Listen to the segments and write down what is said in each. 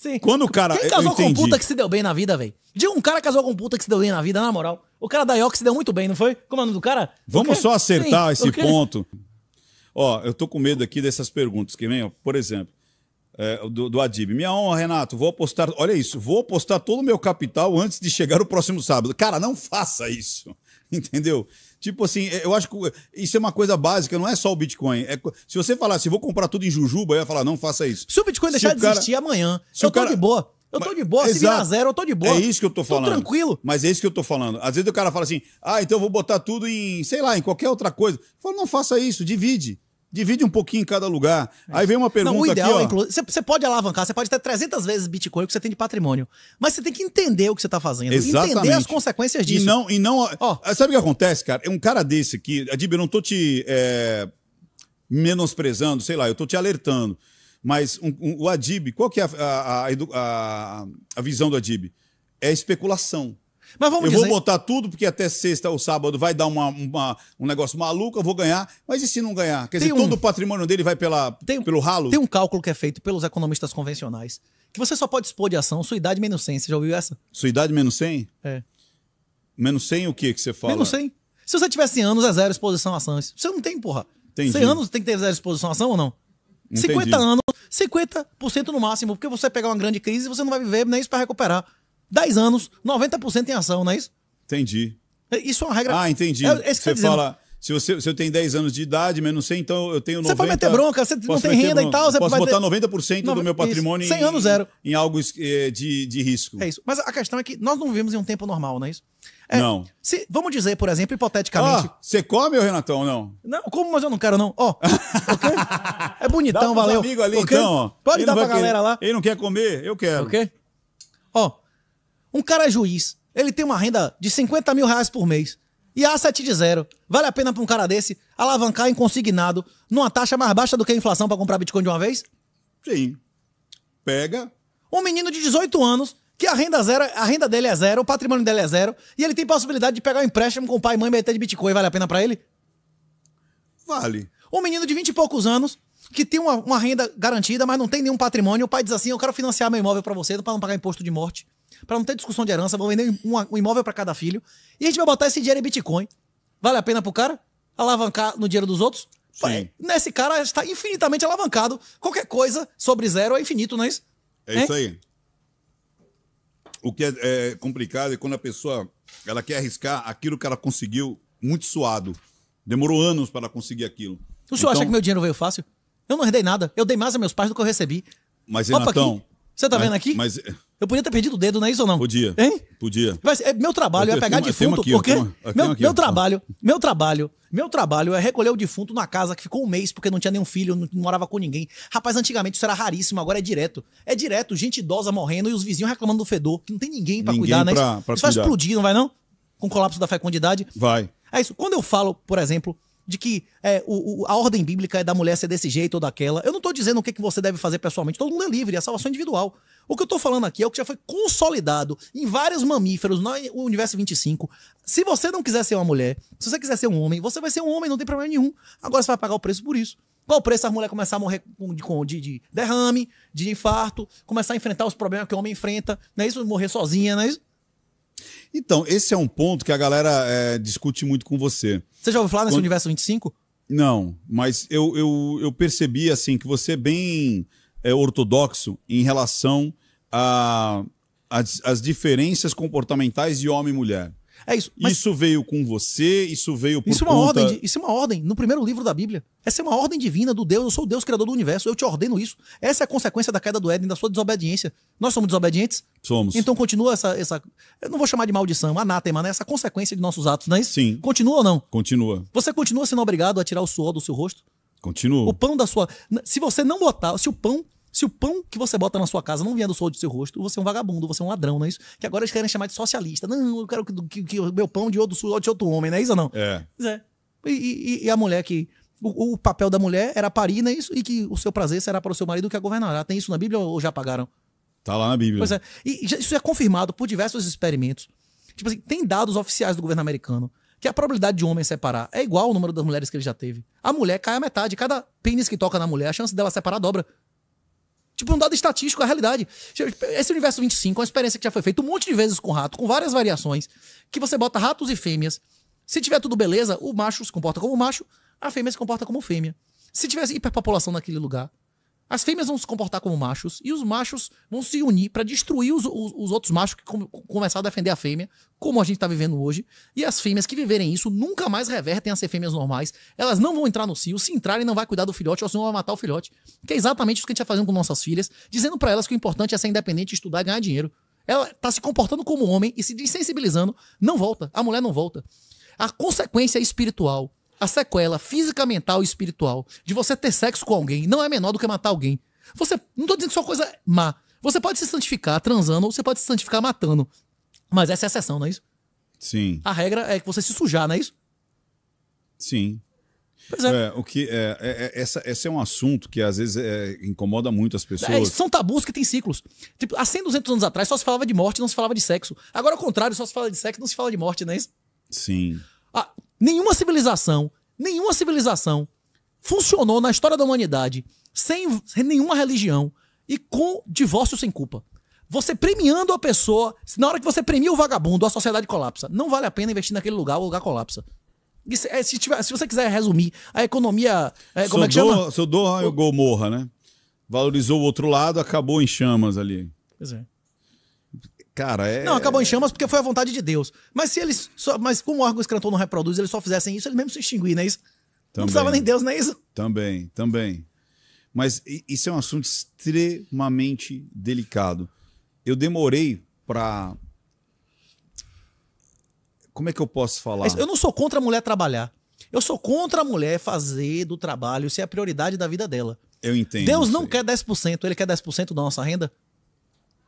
Sim. Quando o cara. Quem casou com puta que se deu bem na vida, velho? Diga um cara casou com puta que se deu bem na vida, na moral. O cara da IOC se deu muito bem, não foi? Como é o nome do cara? Vamos só acertar Sim, esse ponto. Ó, eu tô com medo aqui dessas perguntas que vem, ó. Por exemplo, é, do, do Adib. Minha honra, Renato, vou apostar. Olha isso, vou apostar todo o meu capital antes de chegar o próximo sábado. Cara, não faça isso. Entendeu? Tipo assim, eu acho que isso é uma coisa básica, não é só o Bitcoin. É se você falasse, vou comprar tudo em Jujuba, eu ia falar, não faça isso. Se o Bitcoin Se deixar o de cara- existir amanhã, se eu tô cara- de boa. Eu tô de boa. Se Exato. virar zero, eu tô de boa. É isso que eu tô falando. tranquilo. Mas é isso que eu tô falando. Às vezes o cara fala assim, ah, então eu vou botar tudo em, sei lá, em qualquer outra coisa. Eu falo, não faça isso, divide. Divide um pouquinho em cada lugar. Aí vem uma pergunta Não, o ideal aqui, é ó. incluir. Você, você pode alavancar, você pode ter 300 vezes Bitcoin que você tem de patrimônio. Mas você tem que entender o que você tá fazendo. Exatamente. Entender as consequências disso. E não, e não. Ó. Sabe o que acontece, cara? É um cara desse aqui, Adib, eu não tô te é, menosprezando, sei lá, eu tô te alertando. Mas um- um- o Adib, qual que é a, a, a- a visão do Adib? É especulação. Mas vamos eu dizer. vou botar tudo, porque até sexta ou sábado vai dar uma, uma- um negócio maluco, eu vou ganhar. Mas e se não ganhar? Quer dizer, Tem um- todo o patrimônio dele vai pela, Tem- pelo ralo? Tem um cálculo que é feito pelos economistas convencionais. Que você só pode expor de ação sua idade menos 100. Você já ouviu essa? Sua idade menos 100? É. Menos 100 o que que você fala? Menos 100. Se você tiver 100 anos, é zero exposição a ações. Você não tem, porra. Entendi. 100 anos tem que ter zero exposição a ação ou não? Entendi. 50 anos, 50% no máximo. Porque você pegar uma grande crise, você não vai viver nem isso pra recuperar. 10 anos, 90% em ação, não é isso? Entendi. É- Isso é uma regra. Ah, entendi. É, é isso que você tá fala, se, você, se eu tenho 10 anos de idade, menos 100, então eu tenho 90... Você pode meter bronca, você não tem meter renda e bronca. tal, você Posso botar ter- 90% do Não, meu isso. patrimônio 100 em, anos, zero. em algo eh, de, de risco. É isso. Mas a questão é que nós não vivemos em um tempo normal, não é isso? É, Não. Se, vamos dizer, por exemplo, hipoteticamente. Ah, você come, ô Renatão, ou não? Não, como, mas eu não quero, não. Ó, ok? É Dá bonitão, pros valeu. amigos ali, ok? então, ó. Pode Ele dar não pra vai querer- galera lá. Ele não quer comer? Eu quero. Ok? Ó, um cara é juiz. Ele tem uma renda de 50 mil reais por mês. E a asset de zero. Vale a pena pra um cara desse alavancar em consignado numa taxa mais baixa do que a inflação pra comprar Bitcoin de uma vez? Sim. Pega. Um menino de 18 anos, que a renda, zero, a renda dele é zero, o patrimônio dele é zero, e ele tem possibilidade de pegar um empréstimo com o pai e mãe e meter de Bitcoin. Vale a pena pra ele? Vale. Um menino de 20 e poucos anos, que tem uma, uma renda garantida, mas não tem nenhum patrimônio. O pai diz assim: Eu quero financiar meu imóvel pra você, pra não pagar imposto de morte, pra não ter discussão de herança, vou vender um, imóvel pra cada filho. E a gente vai botar esse dinheiro em Bitcoin. Vale a pena pro cara? Alavancar no dinheiro dos outros? Sim. Nesse cara está infinitamente alavancado. Qualquer coisa sobre zero é infinito, não é isso? É isso aí. O que é, é complicado é quando a pessoa ela quer arriscar aquilo que ela conseguiu muito suado. Demorou anos para ela conseguir aquilo. O senhor acha Então- que meu dinheiro veio fácil? Eu não herdei nada. Eu dei mais a meus pais do que eu recebi. Mas, Opa, Renatão... aqui. Você tá mas- vendo aqui? Mas Eu podia ter perdido o dedo, não é isso ou não? podia. Hein? Podia. Ser- é, meu trabalho Eu é pegar uma- defunto, aqui, porque uma- aqui, meu, aqui, meu trabalho, meu trabalho, meu trabalho é recolher o defunto numa casa que ficou um mês porque não tinha nenhum filho, não morava com ninguém. Rapaz, antigamente isso era raríssimo, agora é direto. É direto, gente idosa morrendo e os vizinhos reclamando do fedor, que não tem ninguém pra Ninguém cuidar, né? isso pra isso vai explodir, não vai não? Com o colapso da fecundidade. Vai. É isso. Quando eu falo, por exemplo, de que é, o- o- a ordem bíblica é da mulher ser desse jeito ou daquela, eu não tô dizendo o que, que você deve fazer pessoalmente. Todo mundo é livre, é a salvação individual. O que eu tô falando aqui é o que já foi consolidado em vários mamíferos no universo 25. Se você não quiser ser uma mulher, se você quiser ser um homem, você vai ser um homem, não tem problema nenhum. Agora você vai pagar o preço por isso. Qual o preço das mulheres começar a morrer de, de- de derrame, de infarto, começar a enfrentar os problemas que o homem enfrenta, não é isso? Morrer sozinha, não é isso? Então, esse é um ponto que a galera é, discute muito com você. Você já ouviu falar nesse Quando- universo 25? Não, mas eu, eu, eu percebi assim que você é bem é, ortodoxo em relação a- às às diferenças comportamentais de homem e mulher. É isso. Mas Isso veio com você, isso veio por Isso é uma conta... ordem, de- isso é uma ordem no primeiro livro da Bíblia. Essa é uma ordem divina do Deus. Eu sou o Deus criador do universo. Eu te ordeno isso. Essa é a consequência da queda do Éden, da sua desobediência. Nós somos desobedientes. Somos. Então continua essa, essa. Eu não vou chamar de maldição, anátema, né? Essa consequência de nossos atos, não é isso? Sim. Continua ou não? Continua. Você continua sendo obrigado a tirar o suor do seu rosto? Continua. O pão da sua. Se você não botar, se o pão. Se o pão que você bota na sua casa não vier do suor do seu rosto, você é um vagabundo, você é um ladrão, não é isso? Que agora eles querem chamar de socialista. Não, eu quero que, que- que o meu pão de outro suor de outro homem, não é isso ou não? É. É. E, e- e a mulher que. O, o papel da mulher era parir, não é isso? E que o seu prazer será para o seu marido que a governará. Tem isso na Bíblia ou já apagaram? Tá lá na Bíblia. Pois é. E isso é confirmado por diversos experimentos. Tipo assim, tem dados oficiais do governo americano que a probabilidade de um homem separar é igual ao número das mulheres que ele já teve. A mulher cai a metade. Cada pênis que toca na mulher, a chance dela separar dobra. Tipo, um dado estatístico, a realidade. Esse universo 25 é uma experiência que já foi feita um monte de vezes com rato, com várias variações, que você bota ratos e fêmeas. Se tiver tudo beleza, o macho se comporta como macho, a fêmea se comporta como fêmea. Se tivesse hiperpopulação naquele lugar, as fêmeas vão se comportar como machos e os machos vão se unir para destruir os, os, os, outros machos que com, começaram a defender a fêmea, como a gente tá vivendo hoje. E as fêmeas que viverem isso nunca mais revertem a ser fêmeas normais. Elas não vão entrar no cio. Se entrarem, não vai cuidar do filhote ou senão vai matar o filhote. Que é exatamente o que a gente tá fazendo com nossas filhas, dizendo para elas que o importante é ser independente, estudar e ganhar dinheiro. Ela tá se comportando como homem e se desensibilizando. Não volta. A mulher não volta. A consequência espiritual a sequela física, mental e espiritual de você ter sexo com alguém não é menor do que matar alguém. Você, não tô dizendo que só coisa má. Você pode se santificar transando ou você pode se santificar matando. Mas essa é a exceção, não é isso? Sim. A regra é que você se sujar, não é isso? Sim. Pois é. É, o que é, é- é- essa, esse é um assunto que às vezes é, incomoda muito as É, pessoas. são tabus que têm ciclos. Tipo, há 100, 200 anos atrás só se falava de morte, não se falava de sexo. Agora, ao contrário, só se fala de sexo, não se fala de morte, não é isso? Sim. Ah, nenhuma civilização, nenhuma civilização funcionou na história da humanidade sem, sem nenhuma religião e com divórcio sem culpa. Você premiando a pessoa, na hora que você premia o vagabundo, a sociedade colapsa. Não vale a pena investir naquele lugar, o lugar colapsa. Isso é, se, tiver- se você quiser resumir, a economia. é, como é que chama? Sodoma, Sodoma e Gomorra, né? Valorizou o outro lado, acabou em chamas ali. Pois é. Cara, é. Não, acabou em chamas porque foi a vontade de Deus. Mas se eles. Só, mas como o órgão escrantor não reproduz, eles só fizessem isso, eles mesmos se extinguir, não é isso? Não Também. precisava nem Deus, não é isso? Também, também. Mas isso é um assunto extremamente delicado. Eu demorei pra. Como é que eu posso falar? Eu não sou contra a mulher trabalhar. Eu sou contra a mulher fazer do trabalho ser a prioridade da vida dela. Eu entendo. Deus não quer 10%, ele quer 10% da nossa renda.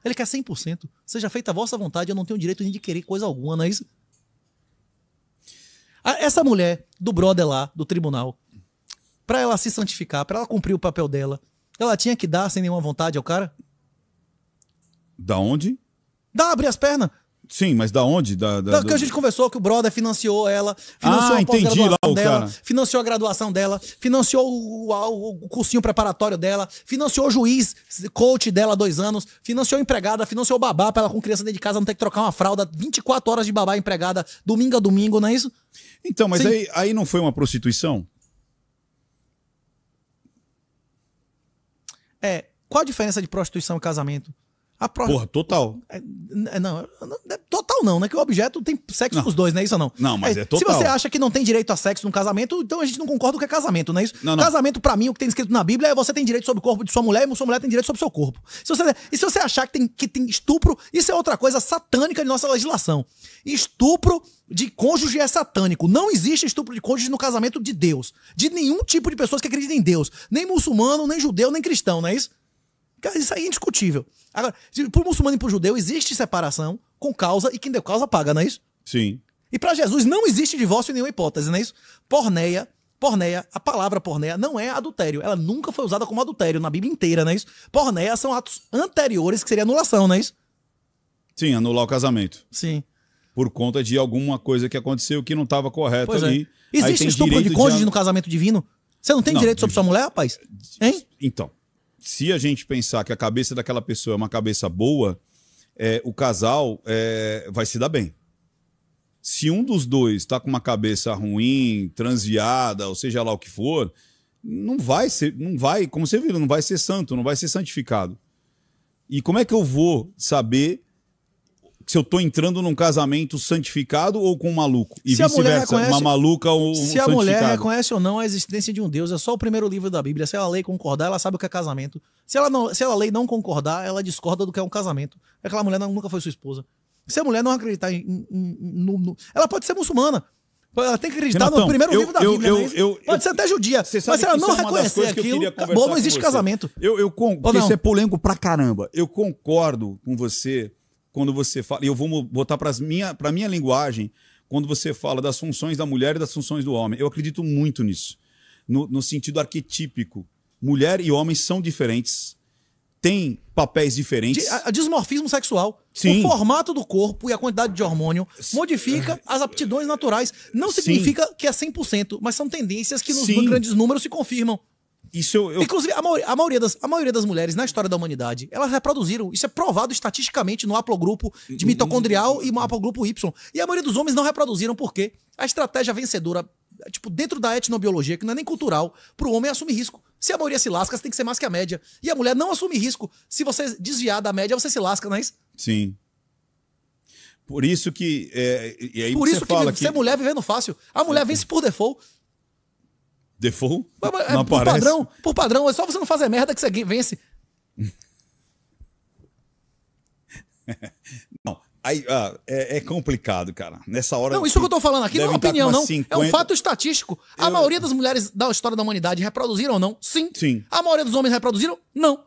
Ele quer 100%. Seja feita a vossa vontade, eu não tenho direito nem de querer coisa alguma, não é isso? Essa mulher do brother lá, do tribunal, pra ela se santificar, pra ela cumprir o papel dela, ela tinha que dar sem nenhuma vontade ao cara? Da onde? Dá, abrir as pernas. Sim, mas da onde? Da, da- Tanto que a gente conversou que o brother financiou ela, financiou Ah, a entendi pós-graduação lá o dela, cara. financiou a graduação dela, financiou o, a- o cursinho preparatório dela, financiou o juiz, coach dela há dois anos, financiou a empregada, financiou o babá pra ela com criança dentro de casa não ter que trocar uma fralda, 24 horas de babá empregada, domingo a domingo, não é isso? Então, mas Sim. aí, aí não foi uma prostituição? É, qual a diferença de prostituição e casamento? A pro- Porra, total. É, n- não, é total não, né? Que o objeto tem sexo Não. com os dois, não é isso ou não? Não, mas é Se total. você acha que não tem direito a sexo no casamento, então a gente não concorda com o que é casamento, não é isso? Não, não. Casamento, pra mim, o que tem escrito na Bíblia é você tem direito sobre o corpo de sua mulher e sua mulher tem direito sobre o seu corpo. Se você, e se você achar que tem, que tem estupro, isso é outra coisa satânica de nossa legislação. Estupro de cônjuge é satânico. Não existe estupro de cônjuge no casamento de Deus. De nenhum tipo de pessoas que acreditam em Deus. Nem muçulmano, nem judeu, nem cristão, não é isso? Cara, isso aí é indiscutível. Agora, se pro muçulmano e pro judeu existe separação com causa e quem deu causa paga, não é isso? Sim. E pra Jesus não existe divórcio em nenhuma hipótese, não é isso? Porneia, porneia, a palavra porneia não é adultério. Ela nunca foi usada como adultério na Bíblia inteira, não é isso? Porneia são atos anteriores que seria anulação, não é isso? Sim, anular o casamento. Sim. Por conta de alguma coisa que aconteceu que não estava correta ali. é. Aí Existe estupro de cônjuge an- no casamento divino? Você não tem Não, direito sobre de- sua mulher, rapaz? Hein? Então, se a gente pensar que a cabeça daquela pessoa é uma cabeça boa, é, o casal é, vai se dar bem. Se um dos dois está com uma cabeça ruim, transviada, ou seja lá o que for, não vai ser, não vai, como você viu, não vai ser santo, não vai ser santificado. E como é que eu vou saber se eu tô entrando num casamento santificado ou com um maluco? E vice-versa, uma maluca ou um Se a mulher reconhece ou não a existência de um Deus, é só o primeiro livro da Bíblia. Se ela e concordar, ela sabe o que é casamento. Se ela, não, se ela e não concordar, ela discorda do que é um casamento. Aquela mulher não- nunca foi sua esposa. Se a mulher não acreditar em. em- no- no- ela pode ser muçulmana. Ela tem que acreditar Renatão, no primeiro eu- livro da Bíblia. eu- é eu- pode ser até judia. Mas se ela não é reconhecer aquilo, acabou, conversar não existe casamento. Eu, eu con- porque isso é polêmico pra caramba. Eu concordo com você quando você fala. E eu vou botar para minha, pra minha linguagem quando você fala das funções da mulher e das funções do homem. Eu acredito muito nisso. No, no sentido arquetípico. Mulher e homem são diferentes, têm papéis diferentes. De- a- a dismorfismo sexual. Sim. O formato do corpo e a quantidade de hormônio modifica as aptidões naturais. Não Sim. significa que é 100%, mas são tendências que nos Sim. grandes números se confirmam. Isso eu, eu- Inclusive, a maioria, a, maioria das, a maioria das mulheres na história da humanidade, elas reproduziram. Isso é provado estatisticamente no haplogrupo de mitocondrial e no haplogrupo Y. E a maioria dos homens não reproduziram porque a estratégia vencedora, tipo, dentro da etnobiologia, que não é nem cultural, pro homem é assumir risco. Se a maioria se lasca, você tem que ser mais que a média. E a mulher não assume risco. Se você desviar da média, você se lasca, não é isso? Sim. Por isso que. é, e aí Por você isso que, fala que. ser mulher vivendo fácil. A mulher vence por default. Default? Mas, mas, é, Não por aparece. padrão, por padrão, é só você não fazer merda que você vence. Não. Aí, ah, é, é complicado, cara. Nessa hora. Não, isso que eu tô falando aqui não é uma estar opinião, não. umas É 50 um fato estatístico. A Eu- maioria das mulheres da história da humanidade reproduziram ou não? Sim. Sim. A maioria dos homens reproduziram? Não.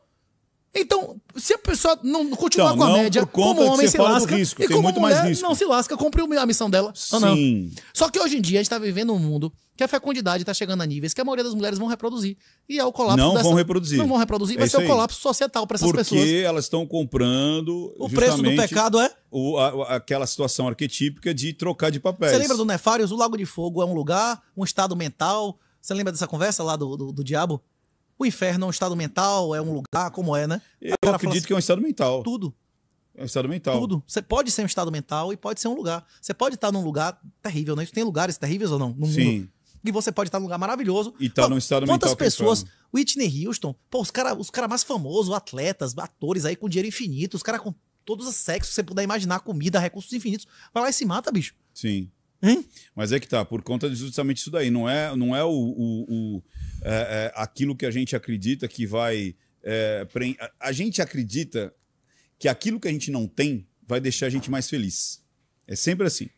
Então, se a pessoa não continuar Então, com a média, como homem se lasca, risco, e como muito mais mulher risco. não se lasca, cumpriu a missão dela. Ou não? Sim. Só que hoje em dia a gente tá vivendo um mundo que a fecundidade tá chegando a níveis que a maioria das mulheres vão reproduzir. E é o colapso Não dessa... vão reproduzir. Não vão reproduzir, É vai ser o colapso societal para essas Porque pessoas. elas estão comprando. O preço do pecado é o- a- aquela situação arquetípica de trocar de papéis. Você lembra do Nefários? O Lago de Fogo é um lugar, um estado mental. Você lembra dessa conversa lá do, do, do diabo? O inferno é um estado mental, é um lugar, como é, né? Eu acredito assim, que é um estado mental. Tudo, É um estado mental. tudo. Você pode ser um estado mental e pode ser um lugar. Você pode estar num lugar terrível, né? Isso tem lugares terríveis ou não? No Sim. mundo. E você pode estar num lugar maravilhoso. E tá Pô, num estado Quantas mental que é pessoas. Whitney Houston, pô, os caras os cara mais famosos, atletas, atores aí com dinheiro infinito, os caras com todos os sexos que você puder imaginar, comida, recursos infinitos. Vai lá e se mata, bicho. Sim. Hein? Mas é que tá, por conta de justamente isso daí. Não é, não é o, o- o- é- é aquilo que a gente acredita que vai. é, pre- a- gente acredita que aquilo que a gente não tem vai deixar a gente mais feliz. É sempre assim.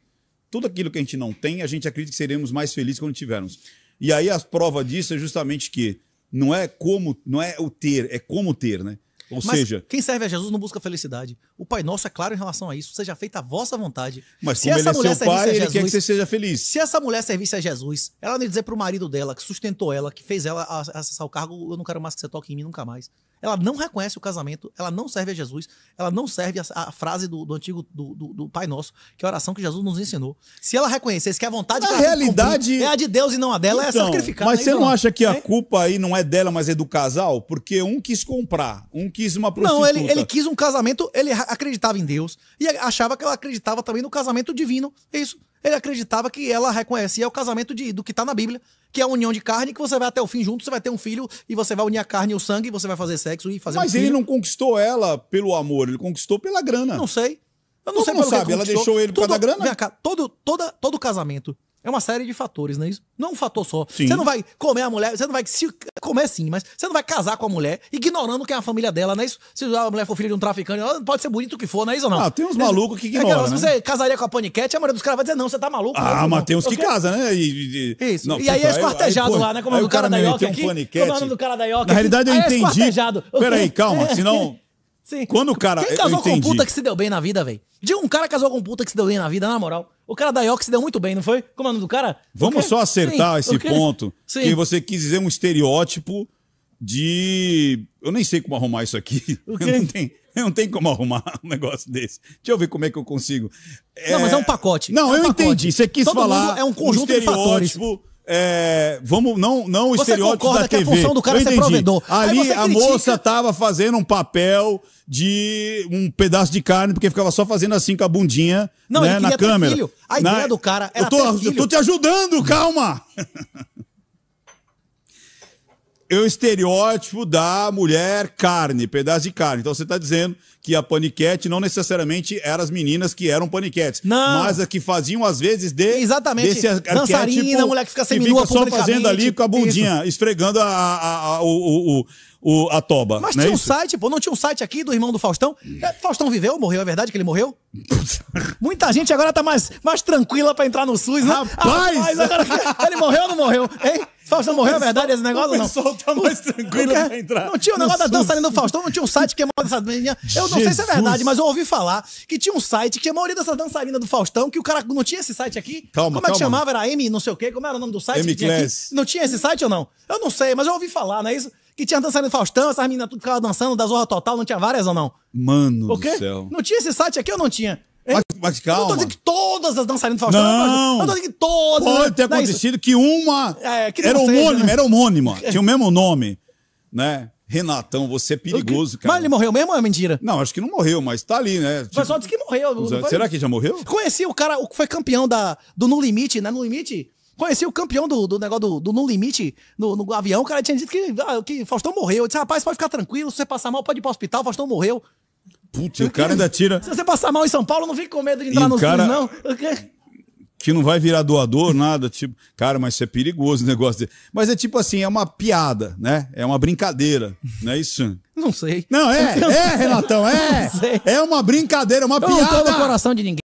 Tudo aquilo que a gente não tem, a gente acredita que seremos mais felizes quando tivermos. E aí a prova disso é justamente que não é como, não é o ter, é como ter, né? Ou Mas seja, quem serve a Jesus não busca felicidade. O Pai Nosso é claro em relação a isso. Seja feita a vossa vontade. mas se essa é mulher seu servisse pai, a ele quer que Jesus, você seja feliz. se essa mulher servisse a Jesus, ela não ia dizer pro marido dela, que sustentou ela, que fez ela a- acessar o cargo, eu não quero mais que você toque em mim nunca mais. Ela não reconhece o casamento, ela não serve a Jesus, ela não serve a, a frase do, do antigo do, do- do Pai Nosso, que é a oração que Jesus nos ensinou. Se ela reconhecesse que a vontade que realidade- cumprir é a de Deus e não a dela, é Então, sacrificar. Mas né? você Isso não acha que a É? culpa aí não é dela, mas é do casal? Porque um quis comprar, um quis uma prostituta. Não, ele, ele quis um casamento, ele acreditava em Deus e achava que ela acreditava também no casamento divino. Isso. Ele acreditava que ela reconhecia o casamento de, do que tá na Bíblia, que é a união de carne, que você vai até o fim junto, você vai ter um filho e você vai unir a carne e o sangue, e você vai fazer sexo e fazer Mas um ele não conquistou ela pelo amor, ele conquistou pela grana. Não sei. Eu não Como sei não sabe? Ela deixou ele por causa da grana? Vem cá, todo, toda, todo casamento é uma série de fatores, não é isso? Não é um fator só. Sim. Você não vai comer a mulher, você não vai se comer sim, mas você não vai casar com a mulher ignorando que é a família dela, não é isso? Se a mulher for filha de um traficante, ela pode ser bonito o que for, não é isso ou não? Ah, tem uns malucos que É ignoram, Se né? você casaria com a paniquete, a maioria dos caras vai dizer, não, você tá maluco. Ah, mas não. tem uns que casam, né? E, e- Isso. Não, e aí é esquartejado pô, lá, né? Como é aí o cara da um aqui. paniquete. Como é o nome do cara da Na aqui? realidade, eu Aí é entendi. esquartejado. Peraí, calma, senão... Sim. Quando o cara- Quem eu casou com puta que se deu bem na vida, velho? Diga um cara casou com puta que se deu bem na vida, na moral. O cara da Ioki se deu muito bem, não foi? Como é o nome do cara? Vamos só acertar Sim, esse ponto. Sim. Que você quis dizer um estereótipo de. Eu nem sei como arrumar isso aqui. O Eu quê? não, tenho, eu não tenho como arrumar um negócio desse. Deixa eu ver como é que eu consigo. Não, mas é um pacote. Não, É um eu pacote. entendi. Você quis Todo falar. é um conjunto de fatores. É, vamos, não, não o estereótipo da que a TV. função do cara é ser provedor. Ali a moça tava fazendo um papel de um pedaço de carne, porque ficava só fazendo assim com a bundinha Não, né, na câmera. filho. A Na- ideia do cara era eu tô, Eu tô te ajudando, calma! É o estereótipo da mulher carne, pedaço de carne. Então você está dizendo que a paniquete não necessariamente eram as meninas que eram paniquetes, Não. mas as que faziam às vezes de Exatamente. desse Dançarina, mulher que fica seminua fica só fazendo ali com a bundinha, esfregando a, a, a, o, o, o- a toba. Mas é tinha um isso? site, pô, não tinha um site aqui do irmão do Faustão? É, Faustão viveu, morreu, é verdade que ele morreu? Muita gente agora tá mais, mais tranquila pra entrar no SUS, né? Rapaz! agora, ele morreu ou não morreu? Hein? Faustão morreu, é verdade esse negócio ou não? O pessoal tá mais tranquilo pra entrar. Não tinha o no negócio da SUS. dançarina do Faustão, não tinha um site que é dessa menina. Eu não sei se é Jesus. verdade, mas eu ouvi falar que tinha um site que a maioria dessas dançarinas do Faustão, que o cara não tinha esse site aqui. Calma, Como é que calma. chamava? Era M, não sei o quê. Como era o nome do site? M que tinha. Não tinha esse site ou não? Eu não sei, mas eu ouvi falar, não é isso? Que tinha dançarina do Faustão, essas meninas tudo ficavam dançando da Zorra Total, não tinha várias ou não? Mano O quê? do céu. Não tinha esse site aqui ou não tinha? Mas, mas Eu não calma. tô dizendo que todas as dançarinas do Faustão. Não. Eu tô dizendo que todas. Pode ter não é acontecido que uma É, que não era seja, homônima, né? era homônima, tinha o mesmo nome, né? Renatão, você é perigoso, cara. Mas ele morreu mesmo ou é mentira? Não, acho que não morreu, mas tá ali, né? O pessoal disse que morreu. não? Será que já morreu? Conheci o cara, o que foi campeão da, do No Limite, né? No Limite. Conheci o campeão do, do negócio do, do No Limite no, no avião. O cara tinha dito que, ah, que Faustão morreu. Eu disse, rapaz, pode ficar tranquilo. Se você passar mal, pode ir pro hospital. Faustão morreu. Putz, o cara ainda tira Se você passar mal em São Paulo, não fique com medo de entrar E no cara- SUS, não. Que não vai virar doador, nada, tipo, cara, mas isso é perigoso o negócio dele. Mas é tipo assim, é uma piada, né? É uma brincadeira, não é isso? Não sei. Não, é, é, Renatão, é. É uma brincadeira, uma Eu não tô no piada. coração de ninguém.